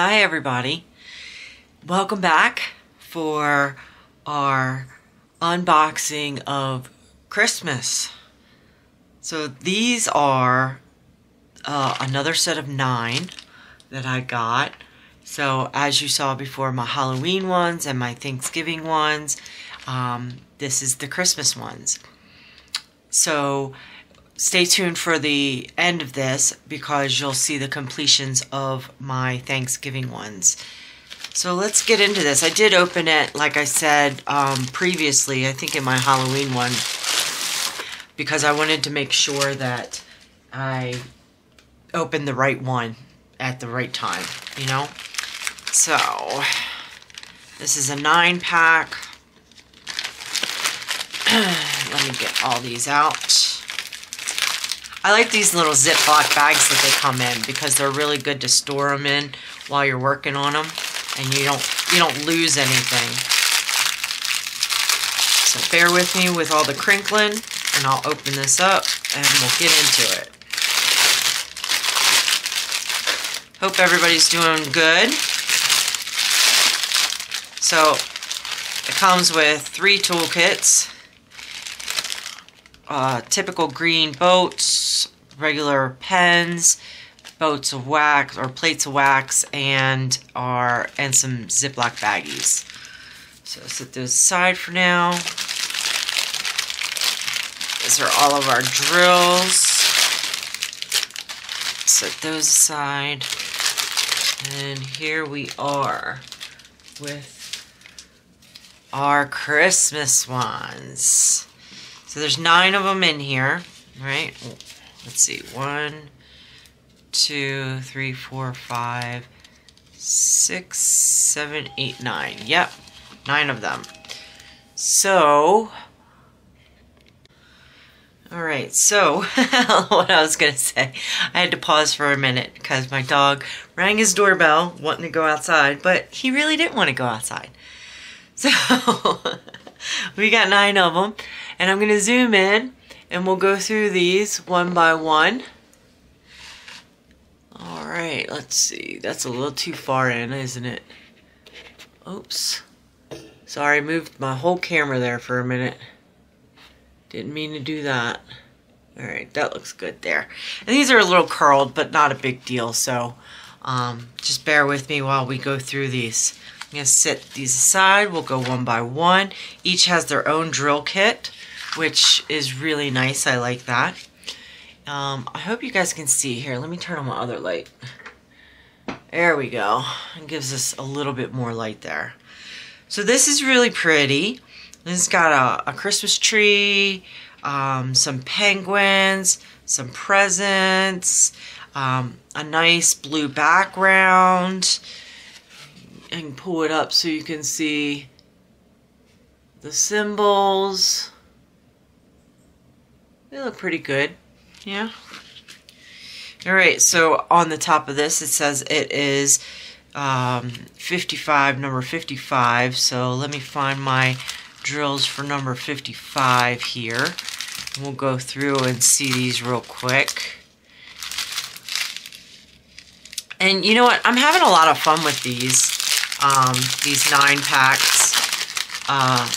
Hi, everybody. Welcome back for our unboxing of Christmas. So these are uh, another set of nine that I got. So as you saw before, my Halloween ones and my Thanksgiving ones, um, this is the Christmas ones. So stay tuned for the end of this because you'll see the completions of my Thanksgiving ones. So let's get into this. I did open it, like I said um, previously, I think in my Halloween one, because I wanted to make sure that I opened the right one at the right time, you know? So, this is a nine pack. Let me get all these out. I like these little Ziploc bags that they come in because they're really good to store them in while you're working on them and you don't you don't lose anything. So bear with me with all the crinkling and I'll open this up and we'll get into it. Hope everybody's doing good. So it comes with three toolkits. Uh, typical green boats, regular pens, boats of wax or plates of wax and our and some Ziploc baggies. So set those aside for now. These are all of our drills. Set those aside. And here we are with our Christmas ones. So there's nine of them in here, right? Let's see, one, two, three, four, five, six, seven, eight, nine. Yep, nine of them. So, all right, so what I was going to say, I had to pause for a minute because my dog rang his doorbell wanting to go outside, but he really didn't want to go outside. So, we got nine of them, and I'm going to zoom in and we'll go through these one by one. Alright, let's see. That's a little too far in, isn't it? Oops. Sorry, moved my whole camera there for a minute. Didn't mean to do that. Alright, that looks good there. And these are a little curled, but not a big deal, so um, just bear with me while we go through these. I'm going to set these aside. We'll go one by one. Each has their own drill kit, which is really nice. I like that. Um, I hope you guys can see here. Let me turn on my other light. There we go. It gives us a little bit more light there. So this is really pretty. This has got a, a Christmas tree, um, some penguins, some presents, um, a nice blue background. I can pull it up so you can see the symbols. They look pretty good. Yeah. All right, so on the top of this, it says it is um, 55, number 55. So let me find my drills for number 55 here. We'll go through and see these real quick. And you know what? I'm having a lot of fun with these, um, these nine packs. Uh,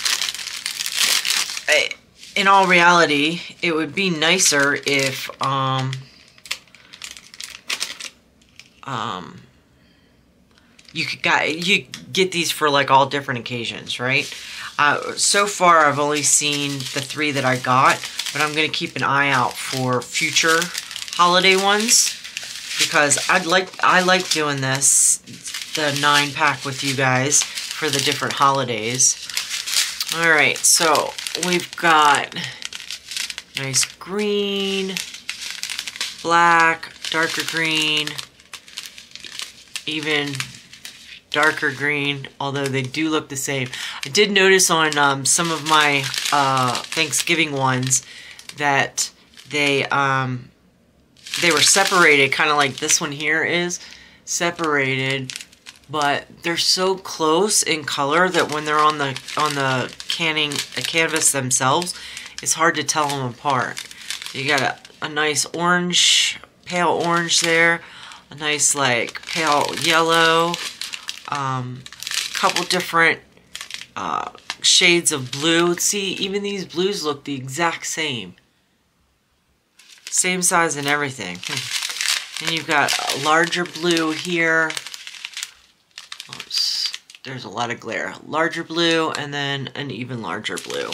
in all reality, it would be nicer if, um, um, you could got you get these for like all different occasions, right? Uh, so far, I've only seen the three that I got, but I'm gonna keep an eye out for future holiday ones because I'd like I like doing this the nine pack with you guys for the different holidays. All right, so we've got nice green, black, darker green, even darker green, although they do look the same. I did notice on um, some of my uh, Thanksgiving ones that they um, they were separated, kind of like this one here is separated but they're so close in color that when they're on the on the canning canvas themselves, it's hard to tell them apart. You got a, a nice orange, pale orange there, a nice like pale yellow, um, couple different uh, shades of blue. See, even these blues look the exact same. Same size and everything. And you've got a larger blue here. Oops, there's a lot of glare. Larger blue and then an even larger blue.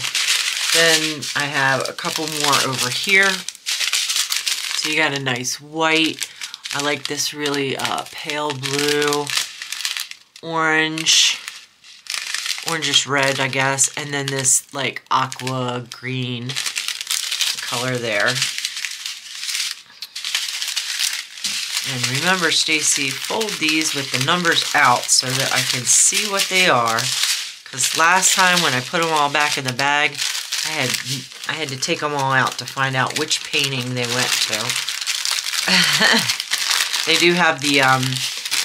Then I have a couple more over here. So you got a nice white. I like this really uh, pale blue, orange, orangish red, I guess, and then this like aqua green color there. And remember, Stacey, fold these with the numbers out so that I can see what they are. Because last time when I put them all back in the bag, I had I had to take them all out to find out which painting they went to. they do have the um,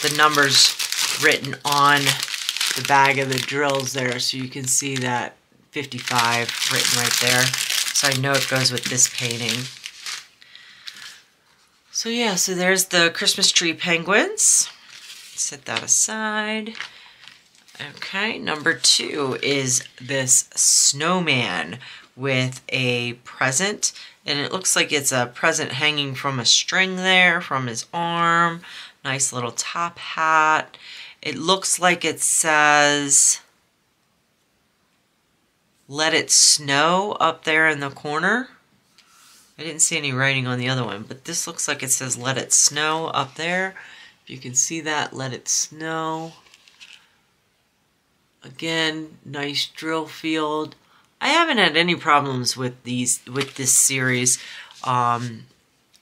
the numbers written on the bag of the drills there, so you can see that 55 written right there. So I know it goes with this painting. So yeah, so there's the Christmas tree penguins. Set that aside. Okay, number two is this snowman with a present. And it looks like it's a present hanging from a string there from his arm. Nice little top hat. It looks like it says, let it snow up there in the corner. I didn't see any writing on the other one, but this looks like it says let it snow up there. If you can see that, let it snow. Again, nice drill field. I haven't had any problems with these with this series. Um,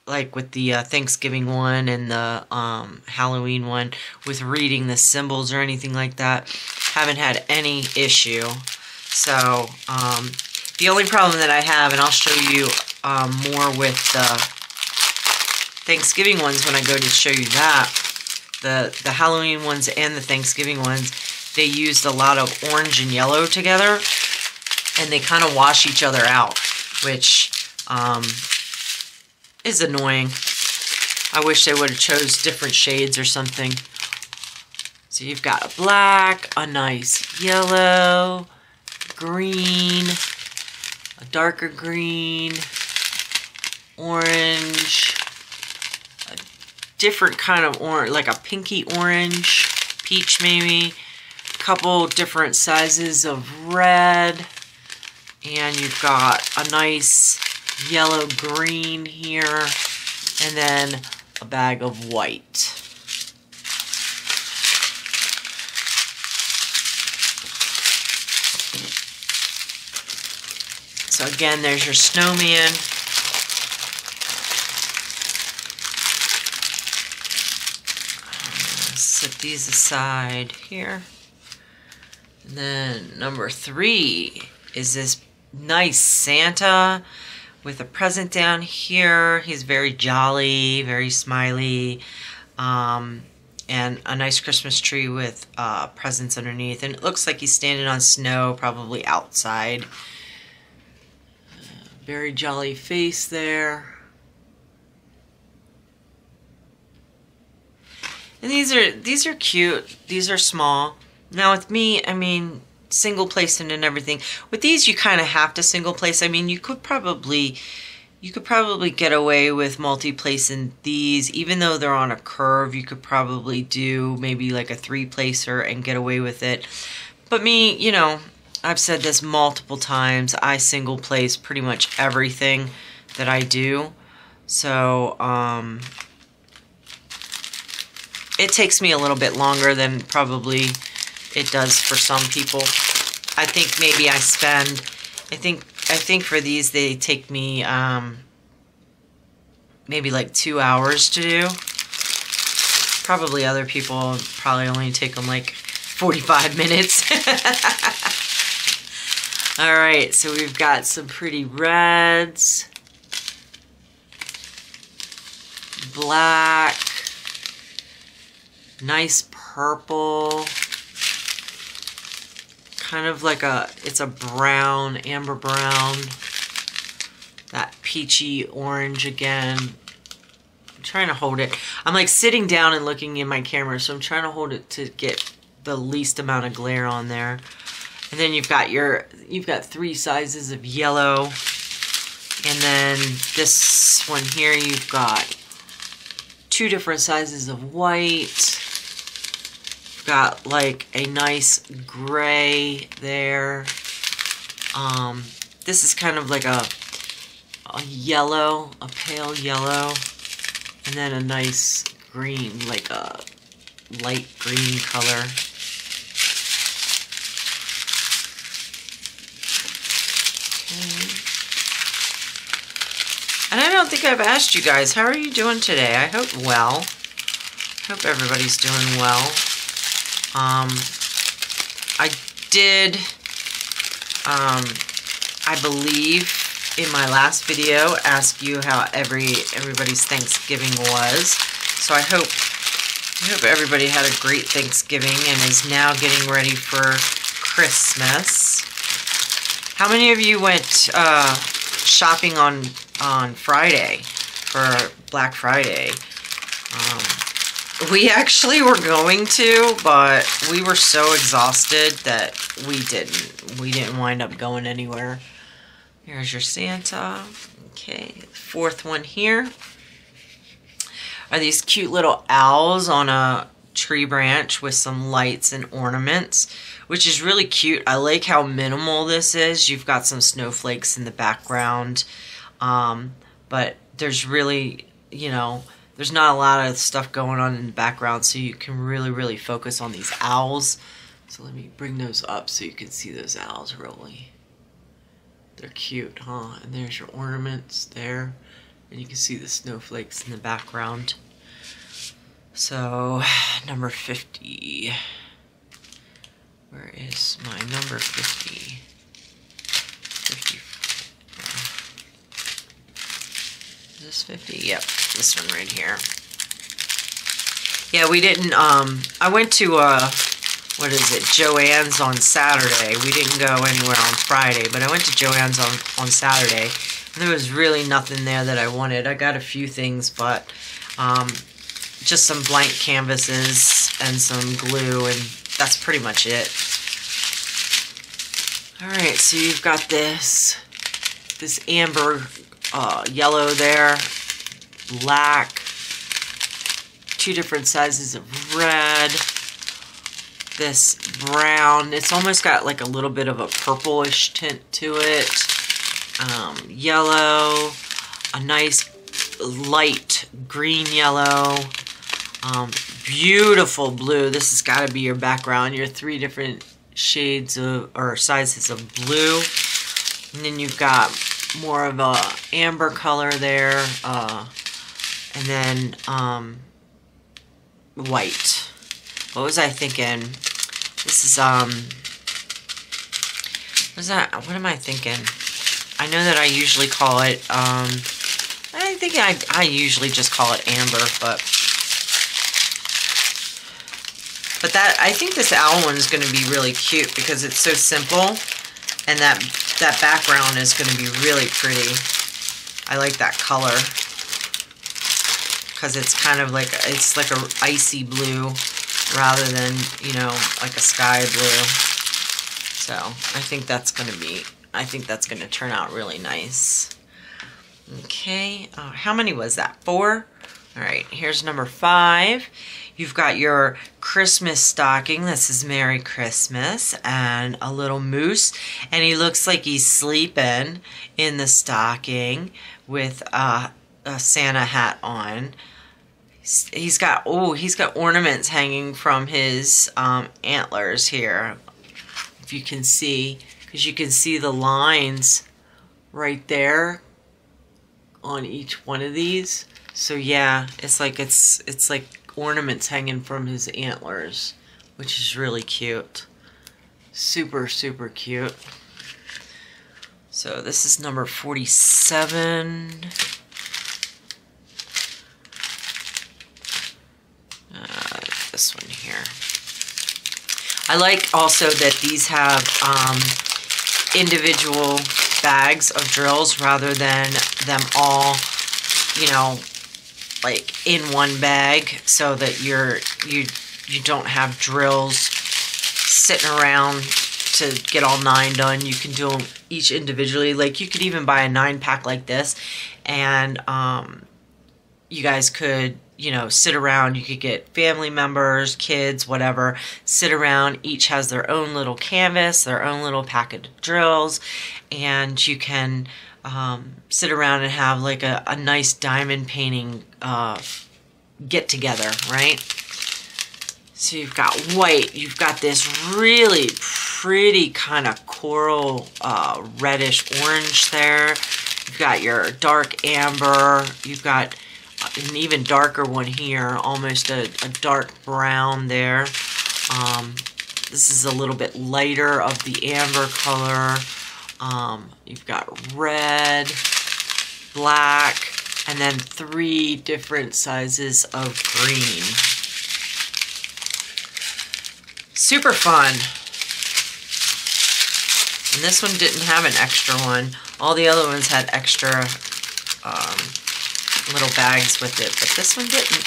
like with the uh, Thanksgiving one and the um, Halloween one with reading the symbols or anything like that. Haven't had any issue. So, um, the only problem that I have, and I'll show you um, more with the Thanksgiving ones when I go to show you that. The, the Halloween ones and the Thanksgiving ones, they used a lot of orange and yellow together, and they kind of wash each other out, which um, is annoying. I wish they would have chose different shades or something. So you've got a black, a nice yellow, green, a darker green, orange, a different kind of orange, like a pinky orange, peach maybe, a couple different sizes of red, and you've got a nice yellow green here, and then a bag of white. So again, there's your snowman. Set these aside here. And then number three is this nice Santa with a present down here. He's very jolly, very smiley. Um, and a nice Christmas tree with uh, presents underneath. And it looks like he's standing on snow, probably outside. Very jolly face there. And these are these are cute. These are small. Now with me, I mean, single placing and everything. With these, you kind of have to single place. I mean, you could probably you could probably get away with multi-placing these. Even though they're on a curve, you could probably do maybe like a three-placer and get away with it. But me, you know, I've said this multiple times. I single place pretty much everything that I do. So, um, it takes me a little bit longer than probably it does for some people. I think maybe I spend, I think, I think for these they take me, um, maybe like two hours to do. Probably other people probably only take them like 45 minutes. All right, so we've got some pretty reds, black, nice purple, kind of like a, it's a brown, amber brown, that peachy orange again, I'm trying to hold it. I'm like sitting down and looking in my camera, so I'm trying to hold it to get the least amount of glare on there. And then you've got your, you've got three sizes of yellow. And then this one here, you've got two different sizes of white. Got like a nice gray there. Um, this is kind of like a, a yellow, a pale yellow. And then a nice green, like a light green color. And I don't think I've asked you guys, how are you doing today? I hope well. Hope everybody's doing well. Um, I did, um, I believe in my last video ask you how every everybody's Thanksgiving was. So I hope I hope everybody had a great Thanksgiving and is now getting ready for Christmas. How many of you went uh, shopping on on Friday for Black Friday? Um, we actually were going to, but we were so exhausted that we didn't. We didn't wind up going anywhere. Here's your Santa. Okay, fourth one here are these cute little owls on a tree branch with some lights and ornaments, which is really cute. I like how minimal this is. You've got some snowflakes in the background, um, but there's really, you know, there's not a lot of stuff going on in the background, so you can really, really focus on these owls. So let me bring those up so you can see those owls really. They're cute, huh? And there's your ornaments there. And you can see the snowflakes in the background. So, number 50. Where is my number 50? 50. Is this 50? Yep, this one right here. Yeah, we didn't, um, I went to, uh, what is it, Joann's on Saturday. We didn't go anywhere on Friday, but I went to Joann's on, on Saturday. There was really nothing there that I wanted. I got a few things, but um, just some blank canvases and some glue, and that's pretty much it. Alright, so you've got this, this amber uh, yellow there, black, two different sizes of red, this brown. It's almost got like a little bit of a purplish tint to it. Um, yellow, a nice light green yellow, um, beautiful blue. This has got to be your background. Your three different shades of or sizes of blue. And then you've got more of a amber color there. Uh, and then um, white. What was I thinking? This is, um, what is that? What am I thinking? I know that I usually call it, um, I think I, I usually just call it amber, but, but that, I think this owl one is going to be really cute because it's so simple and that, that background is going to be really pretty. I like that color because it's kind of like, it's like a icy blue rather than, you know, like a sky blue. So I think that's going to be, I think that's going to turn out really nice. Okay, uh, how many was that? Four? All right, here's number five. You've got your Christmas stocking. This is Merry Christmas and a little moose. And he looks like he's sleeping in the stocking with a Santa hat on he's got oh he's got ornaments hanging from his um, antlers here if you can see because you can see the lines right there on each one of these so yeah it's like it's it's like ornaments hanging from his antlers which is really cute. Super super cute. So this is number 47 this one here. I like also that these have um, individual bags of drills rather than them all, you know, like in one bag so that you're you you don't have drills sitting around to get all nine done. You can do them each individually. Like you could even buy a nine pack like this and um, you guys could you know, sit around. You could get family members, kids, whatever, sit around. Each has their own little canvas, their own little packet of drills, and you can um, sit around and have like a, a nice diamond painting uh, get together, right? So you've got white, you've got this really pretty kind of coral uh, reddish orange there. You've got your dark amber, you've got an even darker one here, almost a, a dark brown there. Um, this is a little bit lighter of the amber color. Um, you've got red, black, and then three different sizes of green. Super fun. And this one didn't have an extra one. All the other ones had extra um, little bags with it, but this one didn't.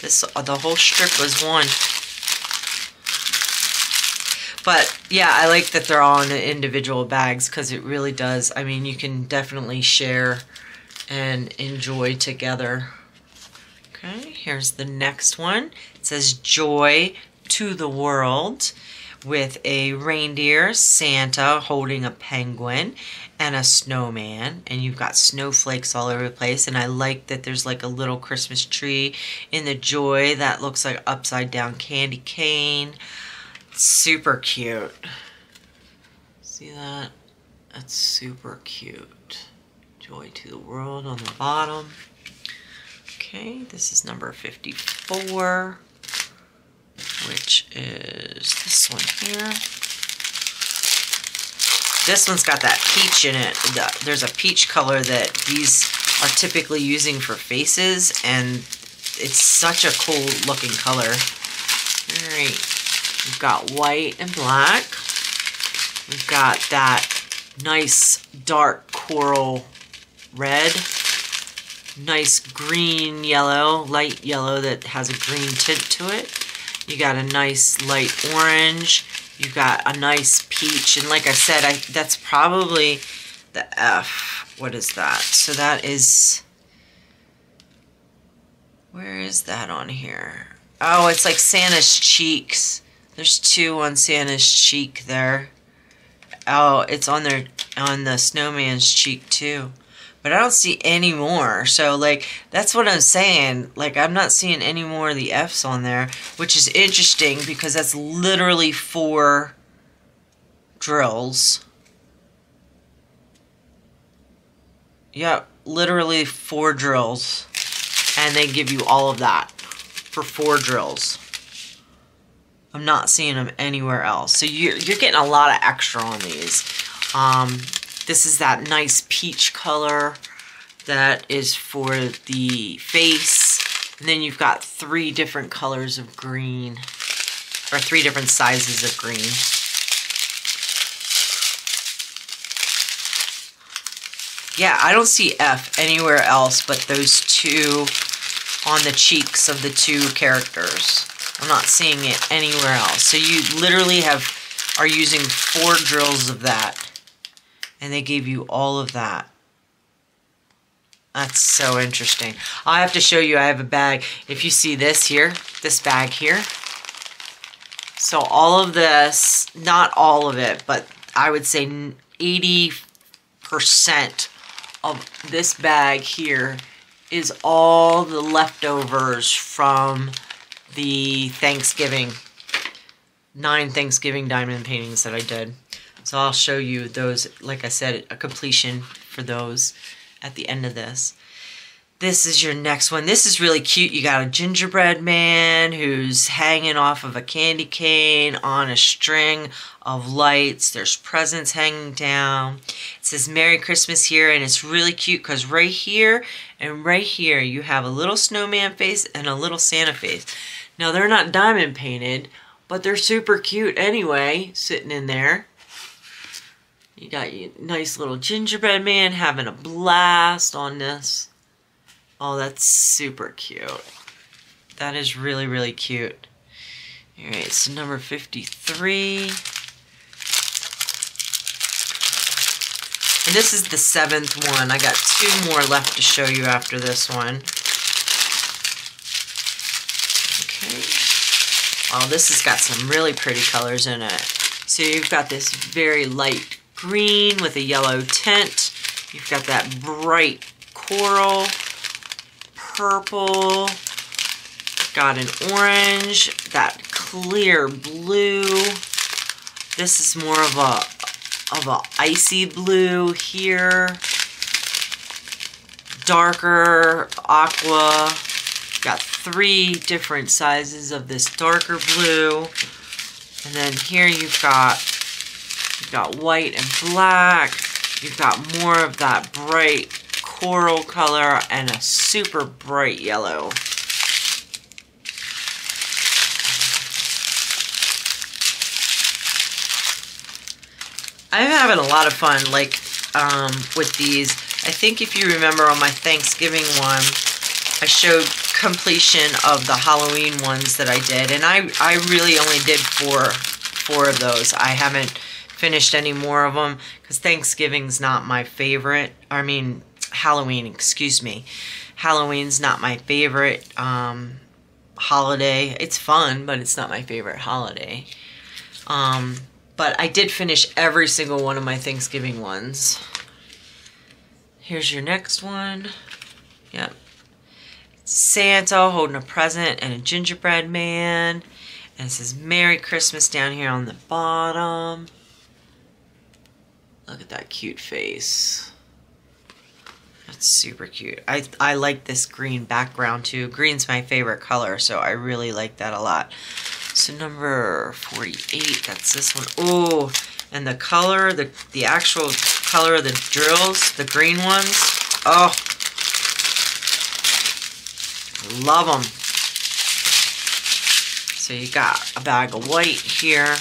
This the whole strip was one. But yeah, I like that they're all in individual bags because it really does. I mean, you can definitely share and enjoy together. Okay, here's the next one. It says Joy to the World with a reindeer, Santa holding a penguin, and a snowman and you've got snowflakes all over the place and I like that there's like a little Christmas tree in the joy that looks like upside down candy cane super cute. See that? That's super cute. Joy to the world on the bottom. Okay this is number 54 which is this one here. This one's got that peach in it. There's a peach color that these are typically using for faces, and it's such a cool looking color. All right, we've got white and black. We've got that nice dark coral red. Nice green yellow, light yellow that has a green tint to it. You got a nice light orange you got a nice peach. And like I said, I that's probably the F. What is that? So that is... Where is that on here? Oh, it's like Santa's cheeks. There's two on Santa's cheek there. Oh, it's on their on the snowman's cheek too but I don't see any more. So, like, that's what I'm saying. Like, I'm not seeing any more of the F's on there, which is interesting because that's literally four drills. Yep, literally four drills. And they give you all of that for four drills. I'm not seeing them anywhere else. So you're, you're getting a lot of extra on these. Um, this is that nice peach color that is for the face. And then you've got three different colors of green, or three different sizes of green. Yeah, I don't see F anywhere else but those two on the cheeks of the two characters. I'm not seeing it anywhere else. So you literally have are using four drills of that and they gave you all of that. That's so interesting. I have to show you, I have a bag. If you see this here, this bag here. So all of this, not all of it, but I would say 80% of this bag here is all the leftovers from the Thanksgiving, nine Thanksgiving diamond paintings that I did. So I'll show you those, like I said, a completion for those at the end of this. This is your next one. This is really cute. You got a gingerbread man who's hanging off of a candy cane on a string of lights. There's presents hanging down. It says Merry Christmas here, and it's really cute because right here and right here you have a little snowman face and a little Santa face. Now, they're not diamond painted, but they're super cute anyway, sitting in there. You got your nice little gingerbread man having a blast on this. Oh, that's super cute. That is really, really cute. All right, so number 53. And this is the seventh one. I got two more left to show you after this one. Oh, this has got some really pretty colors in it. So you've got this very light green with a yellow tint. You've got that bright coral, purple, got an orange, that clear blue. This is more of a of a icy blue here. Darker aqua. Got three different sizes of this darker blue. And then here you've got you've got white and black. You've got more of that bright coral color and a super bright yellow. I'm having a lot of fun like um, with these. I think if you remember on my Thanksgiving one, I showed completion of the Halloween ones that I did. And I, I really only did four, four of those. I haven't finished any more of them because Thanksgiving's not my favorite. I mean, Halloween, excuse me. Halloween's not my favorite um, holiday. It's fun, but it's not my favorite holiday. Um, but I did finish every single one of my Thanksgiving ones. Here's your next one. Yep. Santa holding a present and a gingerbread man. And it says Merry Christmas down here on the bottom. Look at that cute face. That's super cute. I, I like this green background too. Green's my favorite color, so I really like that a lot. So number 48, that's this one. Oh, and the color, the, the actual color of the drills, the green ones. Oh, love them. So you got a bag of white here.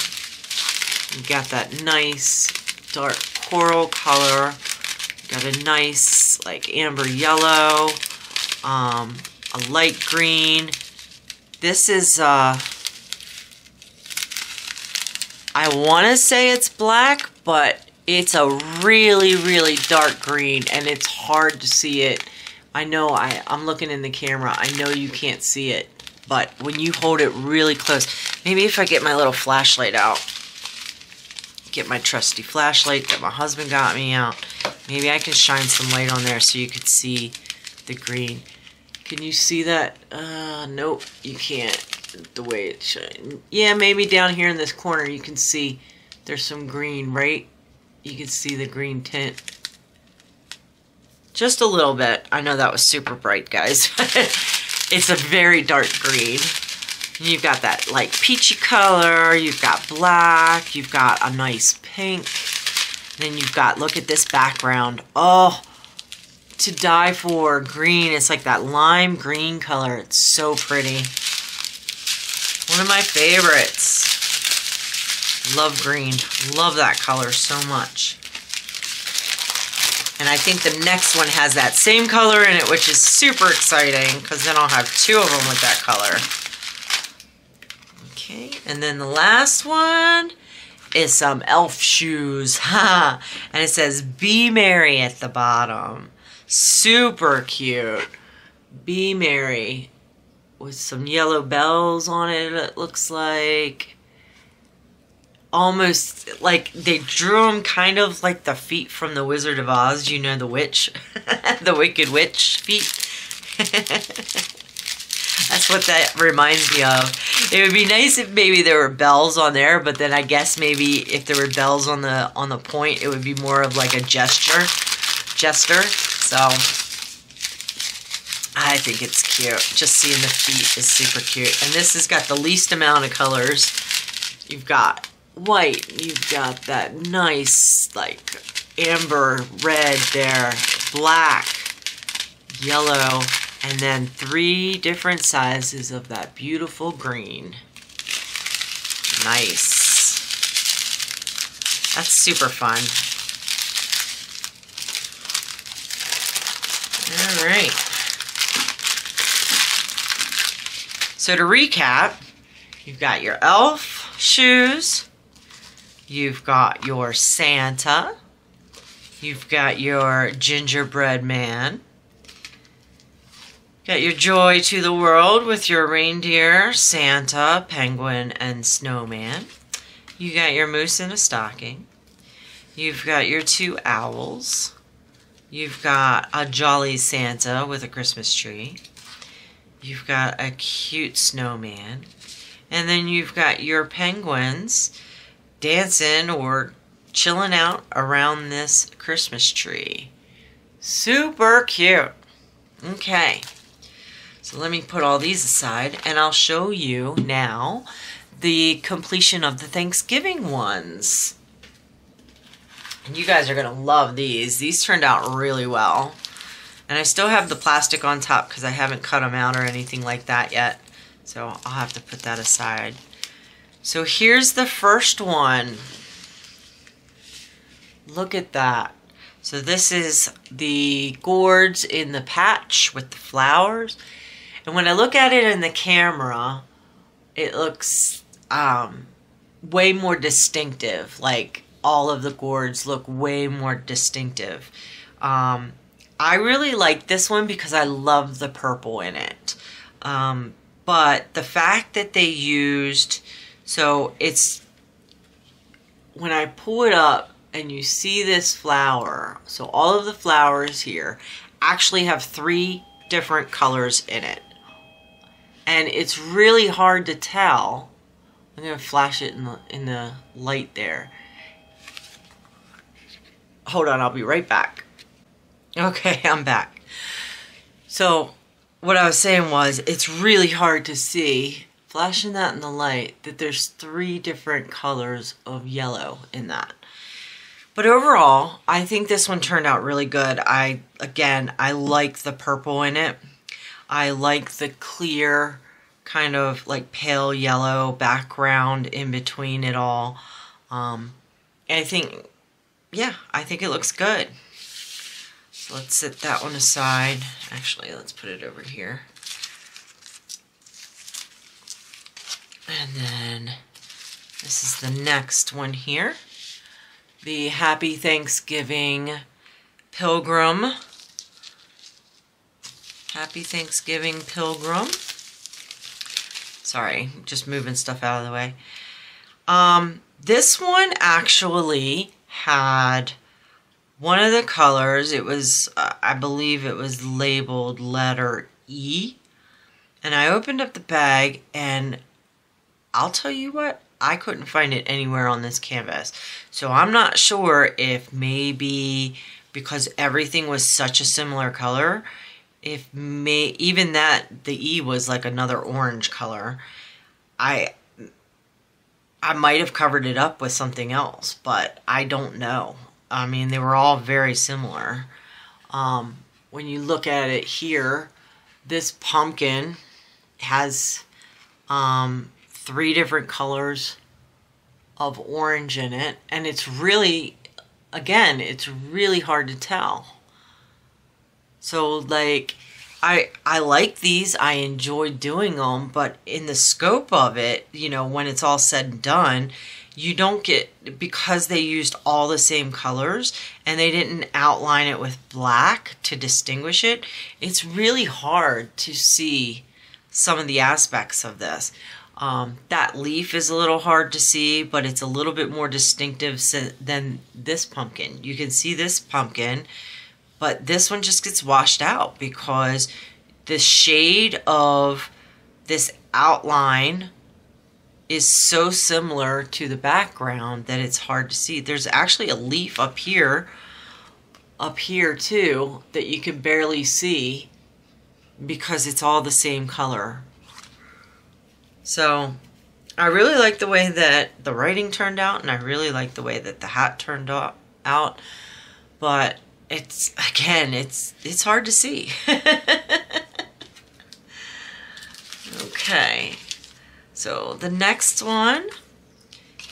You got that nice dark coral color. You got a nice like amber yellow, um, a light green. This is uh, I want to say it's black, but it's a really, really dark green, and it's hard to see it. I know I, I'm looking in the camera. I know you can't see it, but when you hold it really close, maybe if I get my little flashlight out, get my trusty flashlight that my husband got me out, maybe I can shine some light on there so you could see the green. Can you see that? Uh, nope, you can't the way it should. Yeah, maybe down here in this corner you can see there's some green, right? You can see the green tint. Just a little bit. I know that was super bright, guys. it's a very dark green. You've got that like peachy color, you've got black, you've got a nice pink. Then you've got, look at this background. Oh, to die for green. It's like that lime green color. It's so pretty. One of my favorites. Love green. Love that color so much. And I think the next one has that same color in it, which is super exciting, because then I'll have two of them with that color. Okay, and then the last one is some elf shoes. And it says, Be Merry at the bottom. Super cute. Be Merry with some yellow bells on it, it looks like. Almost like they drew them kind of like the feet from the Wizard of Oz, you know, the witch, the Wicked Witch feet. That's what that reminds me of. It would be nice if maybe there were bells on there, but then I guess maybe if there were bells on the on the point, it would be more of like a gesture, jester. So I think it's cute. Just seeing the feet is super cute. And this has got the least amount of colors. You've got white. You've got that nice, like, amber red there. Black, yellow, and then three different sizes of that beautiful green. Nice. That's super fun. All right So to recap, you've got your elf shoes, you've got your Santa, you've got your gingerbread man, got your joy to the world with your reindeer, Santa, penguin, and snowman. You got your moose in a stocking. You've got your two owls. You've got a jolly Santa with a Christmas tree. You've got a cute snowman. And then you've got your penguins dancing or chilling out around this Christmas tree. Super cute. Okay. So let me put all these aside and I'll show you now the completion of the Thanksgiving ones. And you guys are going to love these. These turned out really well. And I still have the plastic on top because I haven't cut them out or anything like that yet. So I'll have to put that aside. So here's the first one. Look at that. So this is the gourds in the patch with the flowers. And when I look at it in the camera, it looks um, way more distinctive. Like all of the gourds look way more distinctive. Um, I really like this one because I love the purple in it. Um, but the fact that they used, so it's, when I pull it up and you see this flower, so all of the flowers here actually have three different colors in it. And it's really hard to tell. I'm to flash it in the, in the light there. Hold on, I'll be right back. Okay, I'm back. So, what I was saying was, it's really hard to see, flashing that in the light, that there's three different colors of yellow in that. But overall, I think this one turned out really good. I, again, I like the purple in it. I like the clear, kind of like pale yellow background in between it all. Um, I think, yeah, I think it looks good. So let's set that one aside. Actually, let's put it over here. And then this is the next one here. The Happy Thanksgiving Pilgrim. Happy Thanksgiving Pilgrim. Sorry, just moving stuff out of the way. Um, this one actually had one of the colors, it was, uh, I believe it was labeled letter E. And I opened up the bag and I'll tell you what, I couldn't find it anywhere on this canvas. So I'm not sure if maybe because everything was such a similar color, if may even that the E was like another orange color, I I might have covered it up with something else, but I don't know. I mean, they were all very similar. Um, when you look at it here, this pumpkin has um, three different colors of orange in it. And it's really, again, it's really hard to tell. So, like, I I like these. I enjoy doing them, but in the scope of it, you know, when it's all said and done, you don't get because they used all the same colors and they didn't outline it with black to distinguish it it's really hard to see some of the aspects of this um, that leaf is a little hard to see but it's a little bit more distinctive than this pumpkin you can see this pumpkin but this one just gets washed out because the shade of this outline is so similar to the background that it's hard to see. There's actually a leaf up here, up here too, that you can barely see because it's all the same color. So I really like the way that the writing turned out and I really like the way that the hat turned out. But it's, again, it's, it's hard to see. okay. So the next one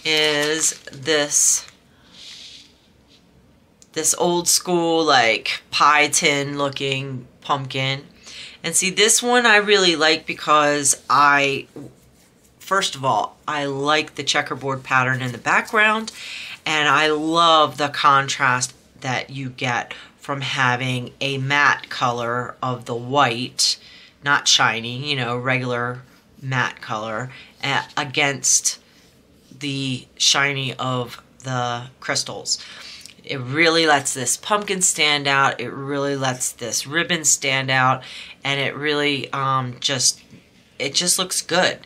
is this this old school like pie tin looking pumpkin And see, this one I really like because I, first of all, I like the checkerboard pattern in the background and I love the contrast that you get from having a matte color of the white, not shiny, you know, regular matte color, against the shiny of the crystals. It really lets this pumpkin stand out. It really lets this ribbon stand out. And it really um, just, it just looks good.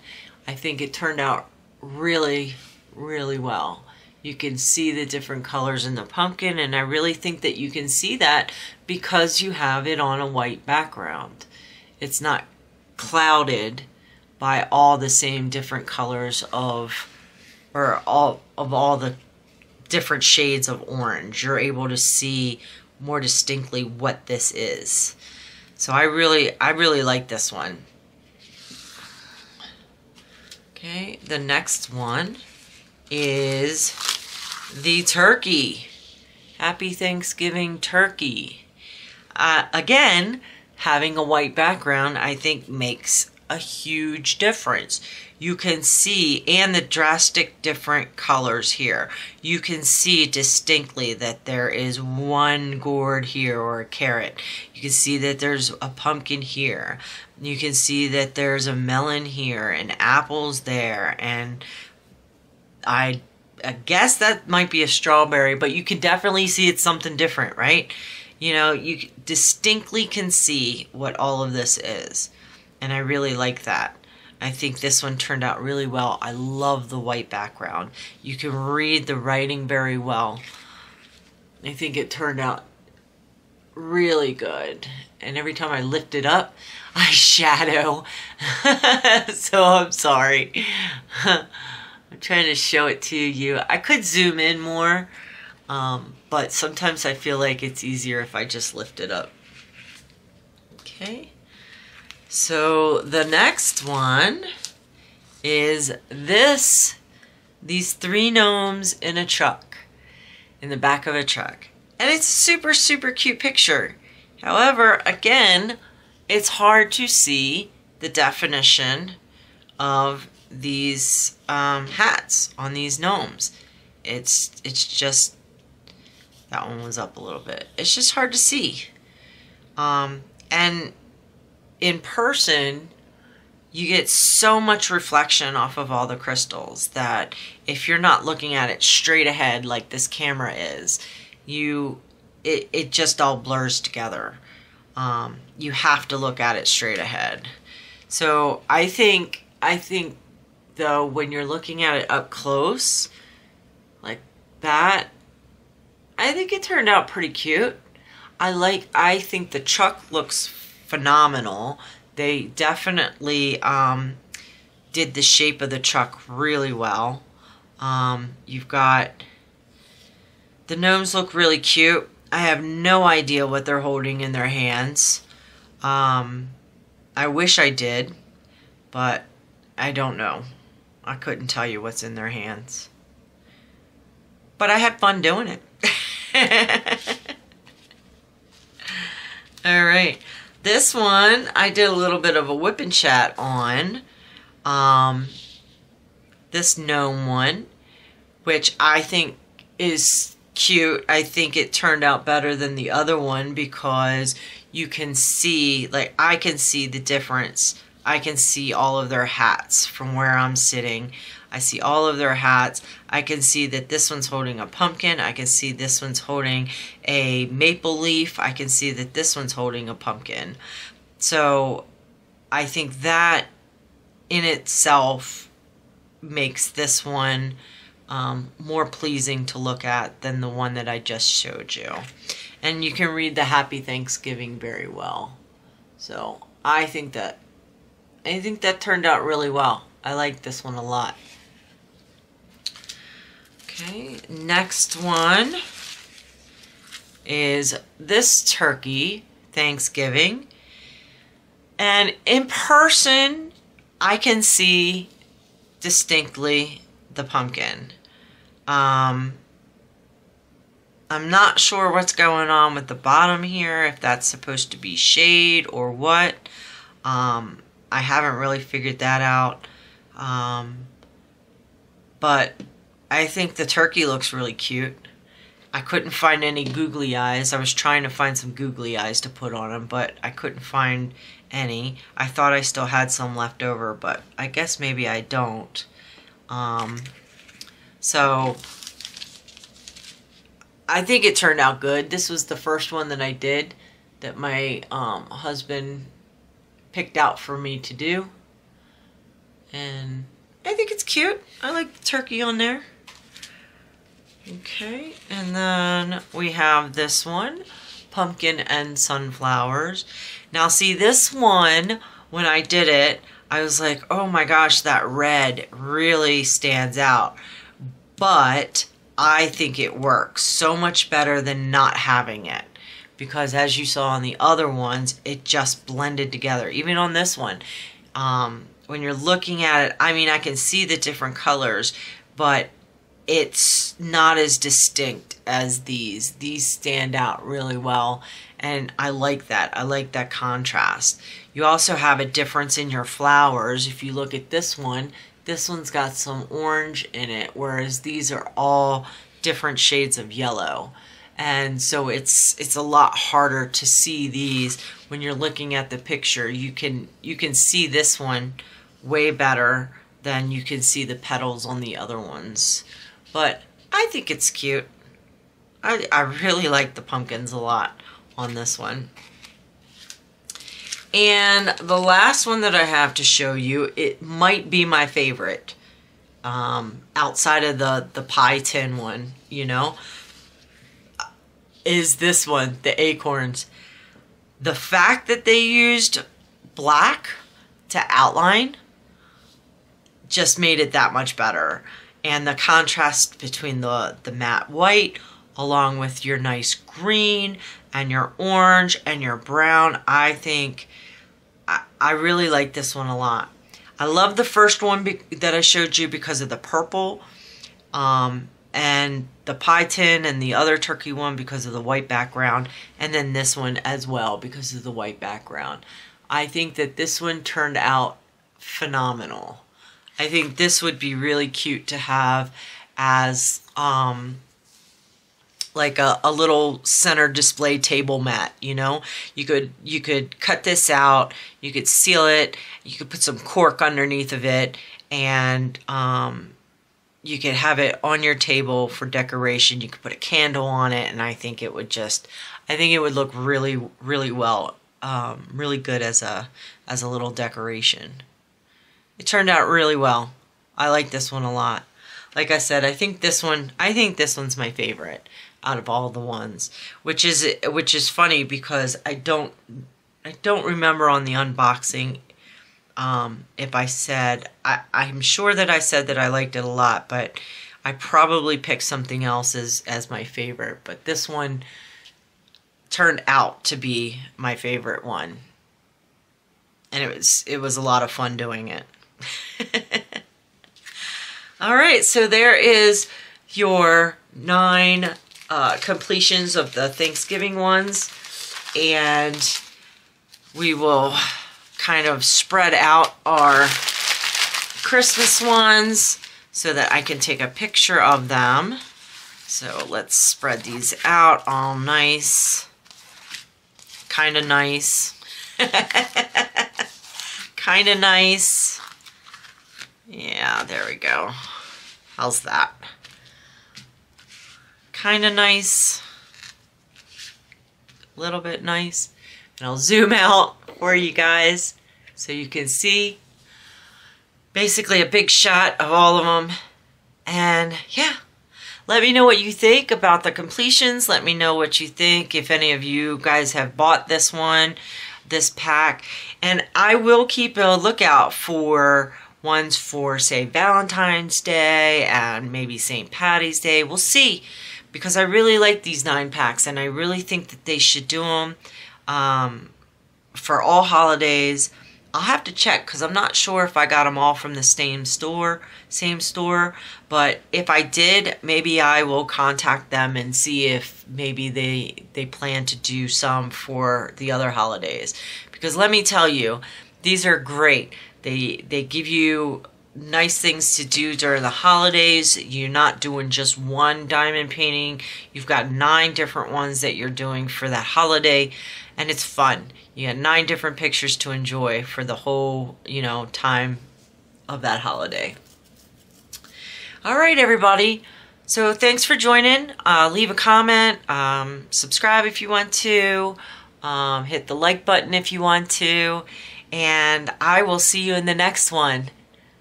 I think it turned out really, really well. You can see the different colors in the pumpkin and I really think that you can see that because you have it on a white background. It's not clouded by all the same different colors of or all of all the different shades of orange. You're able to see more distinctly what this is. So I really I really like this one. Okay, the next one is the turkey. Happy Thanksgiving turkey. Uh, again, having a white background, I think makes a huge difference. You can see, and the drastic different colors here, you can see distinctly that there is one gourd here or a carrot. You can see that there's a pumpkin here. You can see that there's a melon here and apples there and I I guess that might be a strawberry, but you can definitely see it's something different, right? You know, you distinctly can see what all of this is. And I really like that. I think this one turned out really well. I love the white background. You can read the writing very well. I think it turned out really good. And every time I lift it up, I shadow. so I'm sorry. I'm trying to show it to you. I could zoom in more, um, but sometimes I feel like it's easier if I just lift it up. Okay. So the next one is this, these three gnomes in a truck, in the back of a truck. And it's a super, super cute picture. However, again, it's hard to see the definition of these um, hats on these gnomes. It's it's just that one was up a little bit. It's just hard to see. Um, and in person, you get so much reflection off of all the crystals that if you're not looking at it straight ahead like this camera is, you it, it just all blurs together. Um, you have to look at it straight ahead. So I think I think though, when you're looking at it up close, like that, I think it turned out pretty cute. I like, I think the Chuck looks phenomenal. They definitely um, did the shape of the Chuck really well. Um, you've got, the gnomes look really cute. I have no idea what they're holding in their hands. Um, I wish I did, but I don't know. I couldn't tell you what's in their hands. But I had fun doing it. All right. This one, I did a little bit of a whip and chat on. Um, this gnome one, which I think is cute. I think it turned out better than the other one because you can see, like, I can see the difference I can see all of their hats from where I'm sitting. I see all of their hats. I can see that this one's holding a pumpkin. I can see this one's holding a maple leaf. I can see that this one's holding a pumpkin. So I think that in itself makes this one um, more pleasing to look at than the one that I just showed you. And you can read the Happy Thanksgiving very well. So I think that I think that turned out really well. I like this one a lot. Okay, next one is this turkey Thanksgiving. And in person, I can see distinctly the pumpkin. Um, I'm not sure what's going on with the bottom here, if that's supposed to be shade or what. Um, I haven't really figured that out. Um, but I think the turkey looks really cute. I couldn't find any googly eyes. I was trying to find some googly eyes to put on him, but I couldn't find any. I thought I still had some left over, but I guess maybe I don't. Um, so, I think it turned out good. This was the first one that I did that my um, husband picked out for me to do. And I think it's cute. I like the turkey on there. Okay, and then we have this one, pumpkin and sunflowers. Now see this one, when I did it, I was like, oh my gosh, that red really stands out. But I think it works so much better than not having it. Because as you saw on the other ones, it just blended together. Even on this one, um, when you're looking at it, I mean, I can see the different colors, but it's not as distinct as these. These stand out really well and I like that. I like that contrast. You also have a difference in your flowers. If you look at this one, this one's got some orange in it whereas these are all different shades of yellow. And so it's it's a lot harder to see these when you're looking at the picture. You can you can see this one way better than you can see the petals on the other ones. But I think it's cute. I, I really like the pumpkins a lot on this one. And the last one that I have to show you, it might be my favorite. Um, outside of the, the pie tin one, you know, is this one, the acorns. The fact that they used black to outline just made it that much better and the contrast between the, the matte white along with your nice green and your orange and your brown, I think I, I really like this one a lot. I love the first one that I showed you because of the purple um, and the pie tin and the other turkey one because of the white background and then this one as well because of the white background. I think that this one turned out phenomenal. I think this would be really cute to have as um, like a, a little center display table mat, you know? You could you could cut this out, you could seal it, you could put some cork underneath of it, and um, you could have it on your table for decoration. You could put a candle on it, and I think it would just, I think it would look really, really well, um, really good as a as a little decoration. It turned out really well. I like this one a lot. Like I said, I think this one, I think this one's my favorite out of all the ones, which is which is funny because I don't I don't remember on the unboxing um, if I said I, I'm sure that I said that I liked it a lot, but I probably picked something else as as my favorite. But this one turned out to be my favorite one, and it was it was a lot of fun doing it. All right, so there is your nine uh, completions of the Thanksgiving ones. And we will kind of spread out our Christmas ones so that I can take a picture of them. So let's spread these out all nice. Kind of nice. kind of nice. Yeah, there we go. How's that? Kind of nice. A little bit nice. And I'll zoom out for you guys so you can see basically a big shot of all of them. And yeah, let me know what you think about the completions. Let me know what you think if any of you guys have bought this one, this pack. And I will keep a lookout for ones for, say, Valentine's Day and maybe St. Patty's Day. We'll see because I really like these nine packs and I really think that they should do them um, for all holidays. I'll have to check because I'm not sure if I got them all from the same store, same store. But if I did, maybe I will contact them and see if maybe they they plan to do some for the other holidays. Because let me tell you, these are great. They they give you nice things to do during the holidays. You're not doing just one diamond painting. You've got nine different ones that you're doing for that holiday and it's fun. You got nine different pictures to enjoy for the whole, you know, time of that holiday. All right, everybody. So thanks for joining. Uh, leave a comment. Um, subscribe if you want to. Um, hit the like button if you want to. And I will see you in the next one.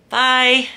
Bye.